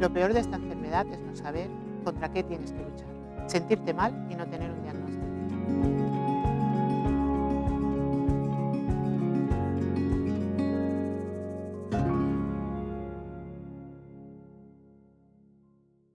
Lo peor de esta enfermedad es no saber contra qué tienes que luchar, sentirte mal y no tener un diagnóstico.